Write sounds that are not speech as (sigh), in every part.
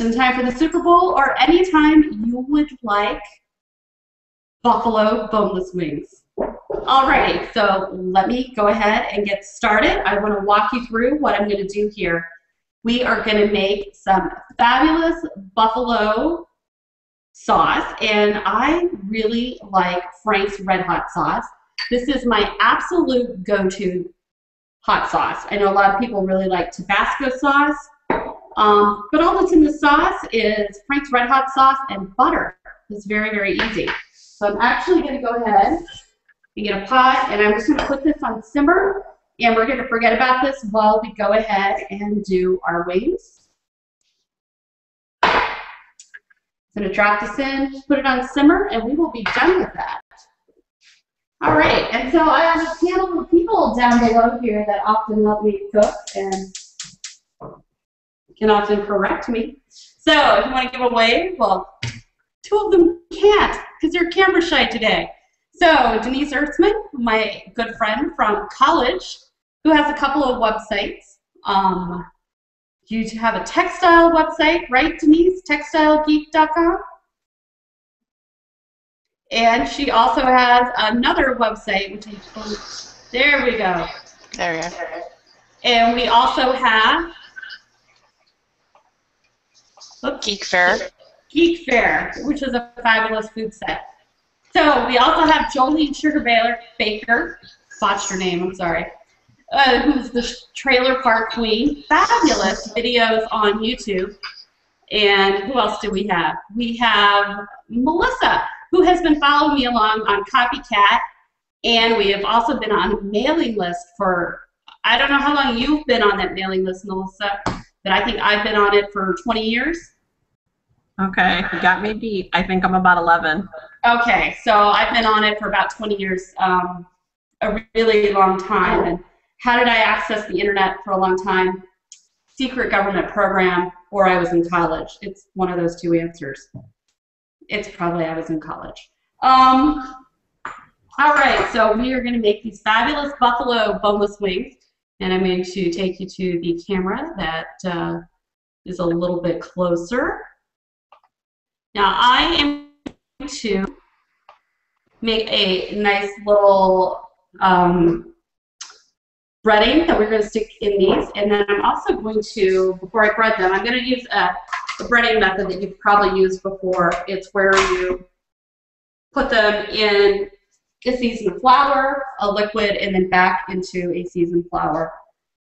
in time for the Super Bowl or anytime you would like buffalo boneless wings. Alrighty, so let me go ahead and get started. I want to walk you through what I'm going to do here. We are going to make some fabulous buffalo sauce, and I really like Frank's Red Hot sauce. This is my absolute go-to hot sauce. I know a lot of people really like Tabasco sauce, um, but all that's in the sauce is Frank's Red Hot sauce and butter. It's very, very easy. So I'm actually going to go ahead and get a pot, and I'm just going to put this on simmer, and we're going to forget about this while we go ahead and do our wings. I'm going to drop this in, put it on simmer, and we will be done with that. All right, and so I have a panel of people down below here that often help me cook and can often correct me. So if you want to give a wave, well, two of them can't because they're camera shy today. So Denise Ertzman, my good friend from college, who has a couple of websites. Um, you have a textile website, right, Denise? TextileGeek.com. And she also has another website, which I there we go. There we go. And we also have oops, Geek Fair. Geek Fair, which is a fabulous food set. So we also have Jolene Sugar Baker, Baker botched her name, I'm sorry, uh, who's the trailer park queen. Fabulous videos on YouTube. And who else do we have? We have Melissa, who has been following me along on CopyKat, and we have also been on a mailing list for, I don't know how long you've been on that mailing list, Melissa, but I think I've been on it for 20 years. Okay, you got me beat. I think I'm about 11. Okay, so I've been on it for about 20 years, um, a really long time. And how did I access the internet for a long time? Secret government program, or I was in college. It's one of those two answers. It's probably I was in college. Um, all right, so we are going to make these fabulous buffalo boneless wings, and I'm going to take you to the camera that uh, is a little bit closer. Now I am going to make a nice little um, breading that we're going to stick in these, and then I'm also going to, before I bread them, I'm going to use a the breading method that you've probably used before. It's where you put them in a seasoned flour, a liquid, and then back into a seasoned flour.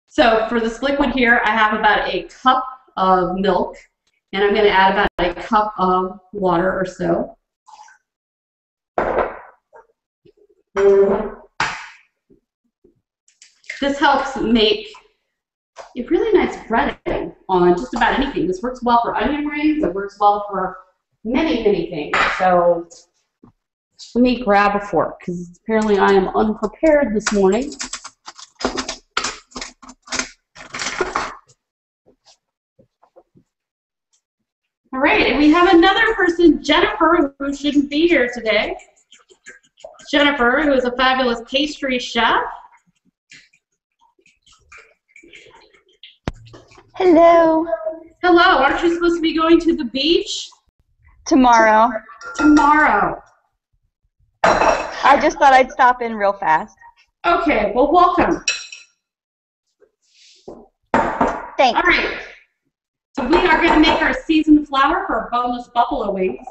So for this liquid here, I have about a cup of milk, and I'm going to add about a cup of water or so. This helps make a really nice breading on just about anything. This works well for onion rings. It works well for many, many things. So let me grab a fork because apparently I am unprepared this morning. All right, and we have another person, Jennifer, who shouldn't be here today. Jennifer, who is a fabulous pastry chef. Hello. Hello, aren't you supposed to be going to the beach? Tomorrow. Tomorrow. I just thought I'd stop in real fast. Okay, well, welcome. Thanks. All right. So we are going to make our seasoned flour for our boneless buffalo wings.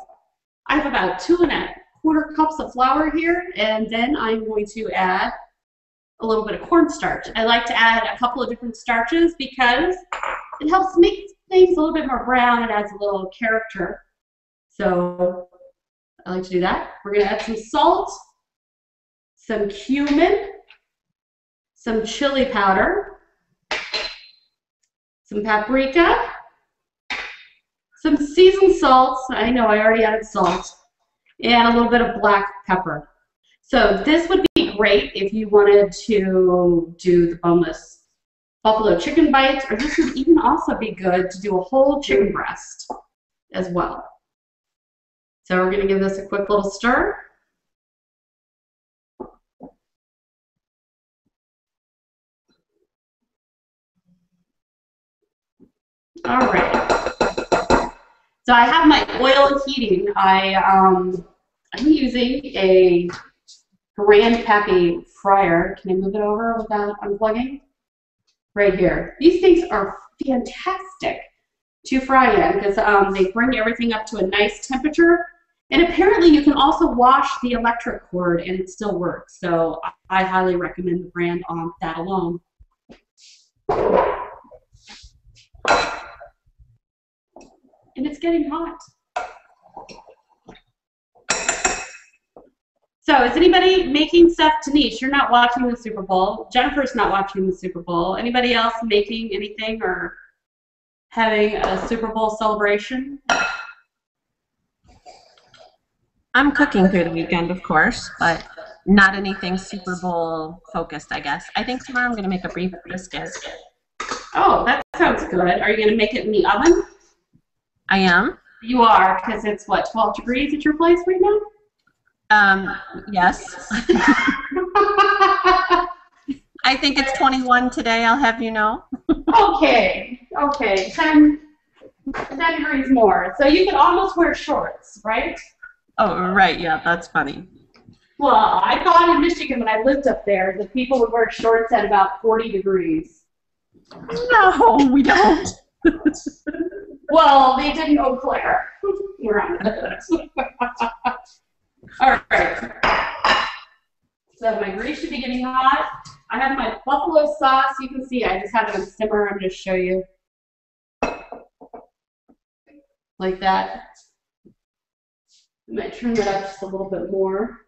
I have about two and a quarter cups of flour here, and then I'm going to add a little bit of cornstarch. I like to add a couple of different starches because it helps make things a little bit more brown and adds a little character. So I like to do that. We're going to add some salt, some cumin, some chili powder, some paprika, some seasoned salt. I know I already added salt, and a little bit of black pepper. So this would be great if you wanted to do the boneless buffalo chicken bites, or this would even also be good to do a whole chicken breast as well. So we're going to give this a quick little stir. All right. So I have my oil heating. I um, I'm using a GranPappy fryer. Can I move it over without unplugging? Right here. These things are fantastic to fry in because um, they bring everything up to a nice temperature. And apparently you can also wash the electric cord and it still works. So I highly recommend the brand on that alone. And it's getting hot. So is anybody making stuff? Denise, you're not watching the Super Bowl. Jennifer's not watching the Super Bowl. Anybody else making anything or having a Super Bowl celebration? I'm cooking through the weekend, of course, but not anything Super Bowl focused, I guess. I think tomorrow I'm going to make a beef brisket. Oh, that sounds good. Are you going to make it in the oven? I am. You are, because it's what, 12 degrees at your place right now? Um, yes. (laughs) I think it's 21 today, I'll have you know. okay, okay, 10, 10 degrees more. So you can almost wear shorts, right? Oh, right, yeah, that's funny. Well, I thought in Michigan when I lived up there that people would wear shorts at about 40 degrees. No, we don't. (laughs) Well, they didn't Eau Claire. (laughs) We're on (laughs) All right. So my grease should be getting hot. I have my buffalo sauce. You can see I just have it on simmer. I'm going to show you. Like that. I might turn that up just a little bit more.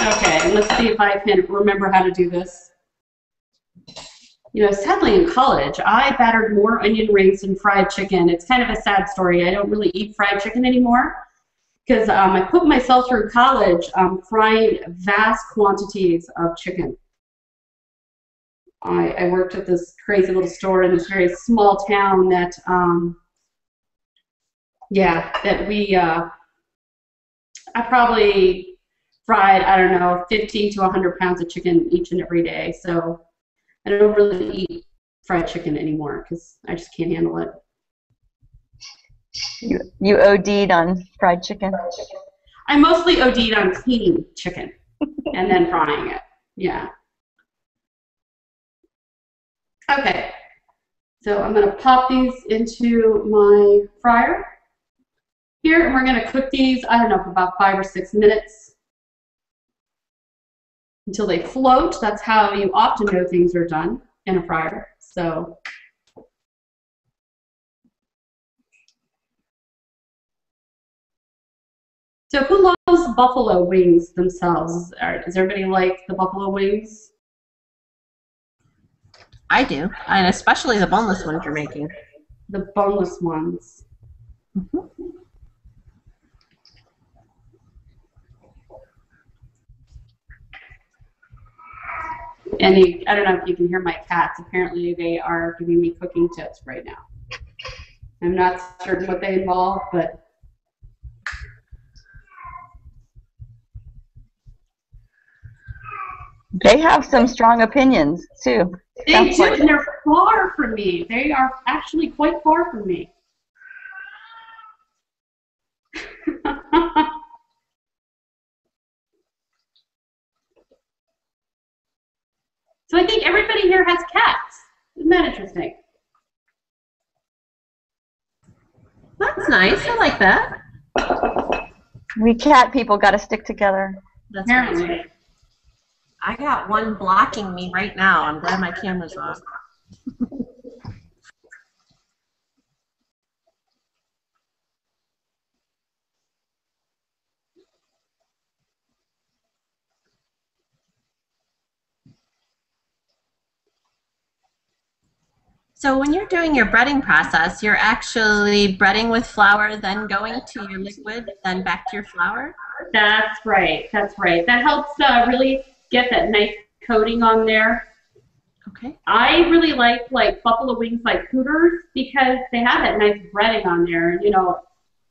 Okay, let's see if I can remember how to do this. You know, sadly in college, I battered more onion rings than fried chicken. It's kind of a sad story. I don't really eat fried chicken anymore because um, I put myself through college um, frying vast quantities of chicken. I, I, worked at this crazy little store in this very small town that, um, yeah, that we, uh, I probably fried, I don't know, 50 to 100 pounds of chicken each and every day. So I don't really eat fried chicken anymore because I just can't handle it. You, you OD'd on fried chicken? I mostly OD'd on cleaning chicken and then frying it. Yeah. Okay. So I'm going to pop these into my fryer here, and we're going to cook these, I don't know, for about five or six minutes until they float. That's how you often know things are done in a fryer. So So who loves buffalo wings themselves? Does everybody like the buffalo wings? I do, and especially the boneless ones you're making. The boneless ones. Mm -hmm. And I don't know if you can hear my cats. Apparently, they are giving me cooking tips right now. I'm not certain what they involve, but They have some strong opinions too. They Sounds do, like and they're far from me. They are actually quite far from me. (laughs) so I think everybody here has cats. Isn't that interesting? That's nice. I like that. We cat people got to stick together. That's Apparently. Right. I got one blocking me right now. I'm glad my camera's off. (laughs) So when you're doing your breading process, you're actually breading with flour, then going to your liquid, then back to your flour? That's right. That's right. That helps uh, really get that nice coating on there. Okay. I really like like buffalo wings like Hooters because they have that nice breading on there. You know,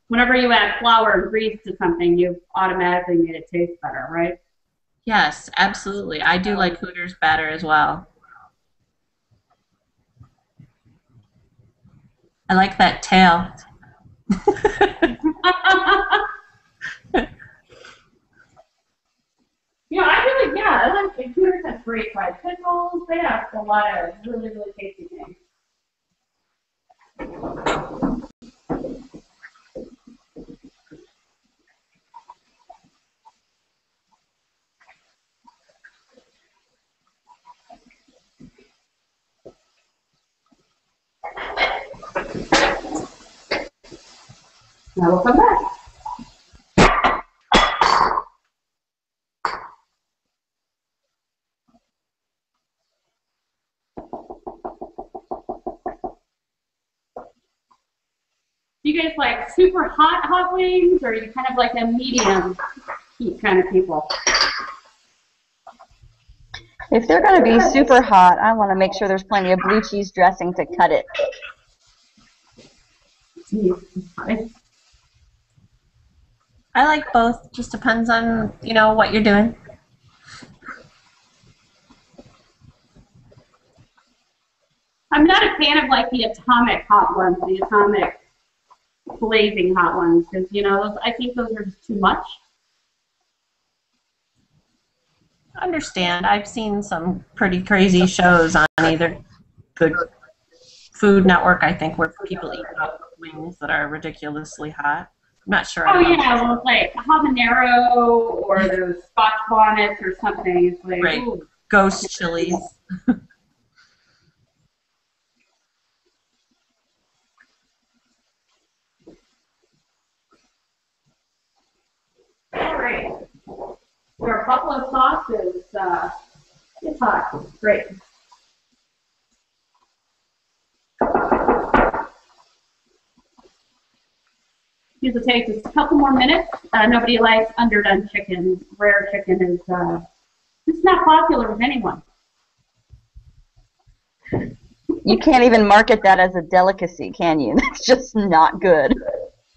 whenever you add flour and grease to something, you've automatically made it taste better, right? Yes, absolutely. I do like Hooters better as well. I like that tail. (laughs) Yeah, I really, yeah, I like, Hooters have great fried pickles, they have a lot of really, really tasty things. Now we'll come back. you guys like super hot hot wings, or are you kind of like a medium heat kind of people? If they're going to be super hot, I want to make sure there's plenty of blue cheese dressing to cut it. I like both. Just depends on you know what you're doing. I'm not a fan of like the atomic hot ones, the atomic blazing hot ones, because you know those, I think those are just too much. Understand. I've seen some pretty crazy shows on either the Food Network, I think, where people eat wings that are ridiculously hot. I'm not sure. Oh yeah, well it's like habanero or those scotch bonnets or something. It's like Right. ooh. Ghost chilies. all right. Our buffalo sauce is uh, it's hot. Great. Use the take just a couple more minutes. Uh, nobody likes underdone chicken. Rare chicken is uh, it's not popular with anyone. You can't even market that as a delicacy, can you? (laughs) That's just not good.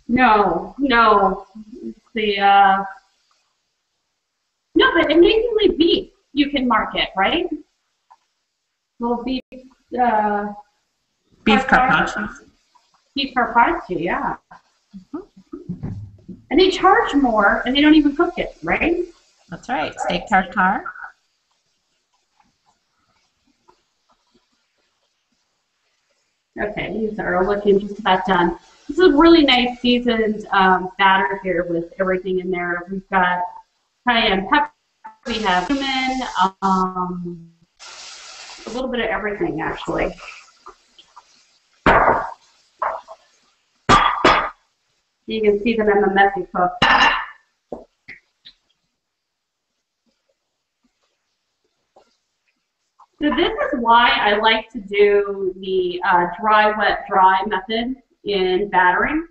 No, no. The uh, no, but amazingly beef you can market, right? Little beef, uh, Beef Carpaccio. carpaccio. beef carpaccio, yeah. And they charge more, and they don't even cook it, right? That's right. Steak tartare. Okay, these are looking just about done. This is a really nice seasoned um, batter here with everything in there. We've got cayenne pepper, we have cumin, um, a little bit of everything actually. You can see them in the messy cook. So this is why I like to do the uh, dry, wet, dry method in battering.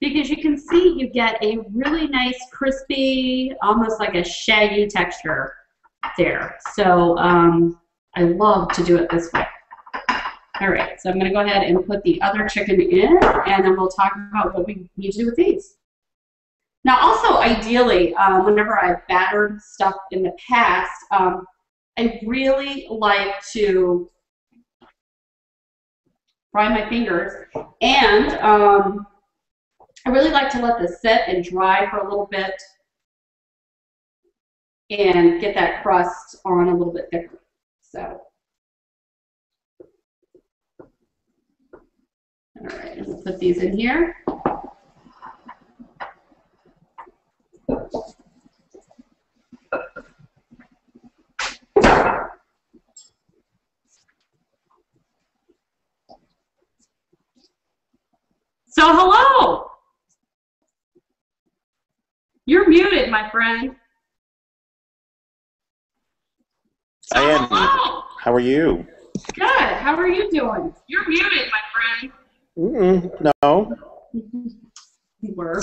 Because you can see you get a really nice crispy, almost like a shaggy texture there. So um, I love to do it this way. All right, so I'm going to go ahead and put the other chicken in, and then we'll talk about what we need to do with these. Now, also, ideally, um, whenever I've battered stuff in the past, um, I really like to fry my fingers, and um, I really like to let this sit and dry for a little bit and get that crust on a little bit thicker. So, all right, gonna put these in here. So hello. You're muted, my friend. So I am. hello. How are you? Good. How are you doing? You're muted. Mm-mm, no. You were.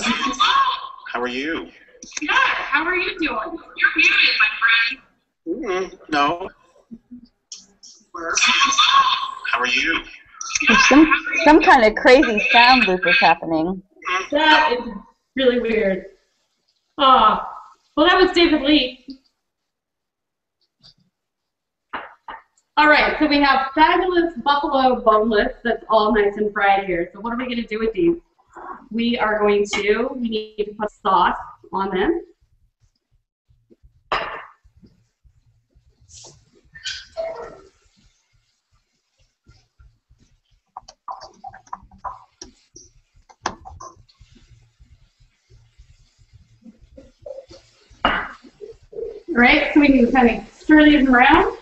How are you? Good. How are you doing? You're muted, my friend. Mm-mm, no. How are you? There's some some kind of crazy sound loop is happening. That is really weird. Ah, well, that was David Lee. All right, so we have fabulous buffalo boneless that's all nice and fried here. So what are we going to do with these? We are going to, we need to put sauce on them. Right, so we can kind of stir these around.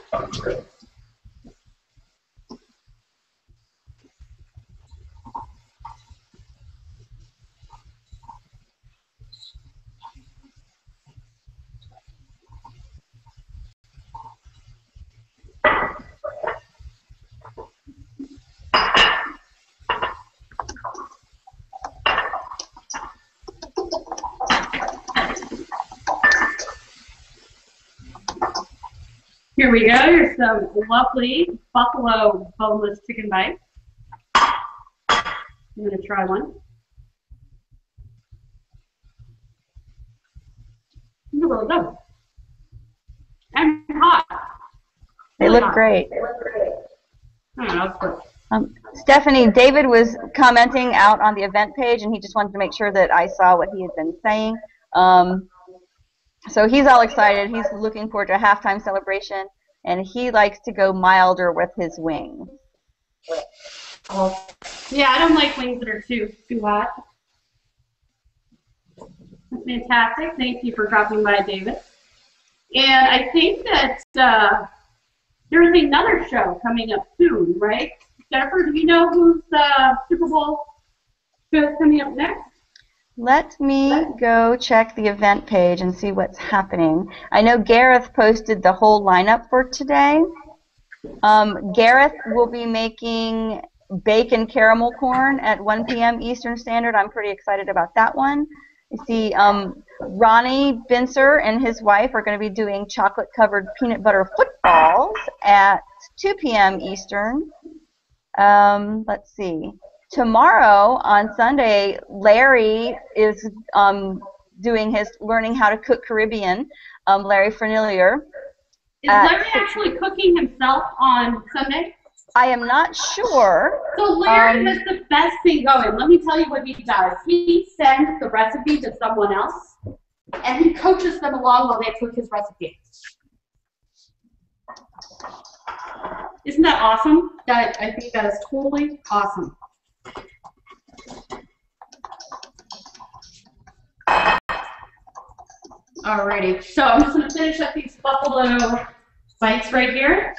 Here we go. Here's some lovely buffalo boneless chicken bites. I'm going to try one. These are really good. And hot. They Really look hot. great. I don't know. Um, Stephanie, David was commenting out on the event page, and he just wanted to make sure that I saw what he had been saying. Um, so he's all excited. He's looking forward to a halftime celebration, and he likes to go milder with his wings. Yeah, I don't like wings that are too too hot. Fantastic. Thank you for dropping by, David. And I think that uh, there is another show coming up soon, right? Jennifer, do you know who's uh, Super Bowl show coming up next? Let me go check the event page and see what's happening. I know Gareth posted the whole lineup for today. Um, Gareth will be making bacon caramel corn at 1 p.m. Eastern Standard. I'm pretty excited about that one. You see, um, Ronnie Bincer and his wife are going to be doing chocolate covered peanut butter footballs at 2 p.m. Eastern. Um, let's see. Tomorrow on Sunday, Larry is um, doing his learning how to cook Caribbean. Um, Larry Fernilier. Is Larry actually cooking himself on Sunday? I am not sure. So Larry Um, has the best thing going. Let me tell you what he does. He sends the recipe to someone else, and he coaches them along while they cook his recipe. Isn't that awesome? That I think that is totally awesome. Alrighty, so I'm just gonna finish up these buffalo bites right here.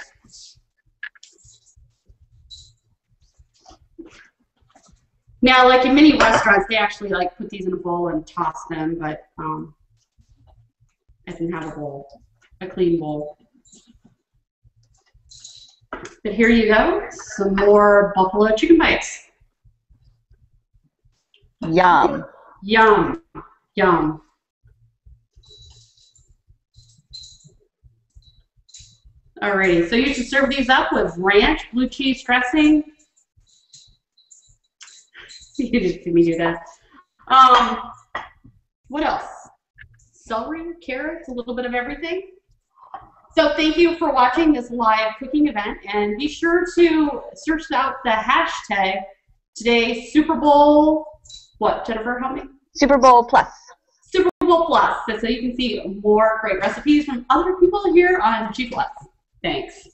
Now, like in many restaurants, they actually like put these in a bowl and toss them, but um, I didn't have a bowl, a clean bowl. But here you go, some more buffalo chicken bites. Yum. Yum, yum. Alrighty, so you should serve these up with ranch, blue cheese dressing. (laughs) You didn't see me do that. Um, what else? Celery, carrots, a little bit of everything. So thank you for watching this live cooking event, and be sure to search out the hashtag today's Super Bowl. What, Jennifer? Help me. Super Bowl Plus. Super Bowl Plus, so you can see more great recipes from other people here on G Plus. Thanks.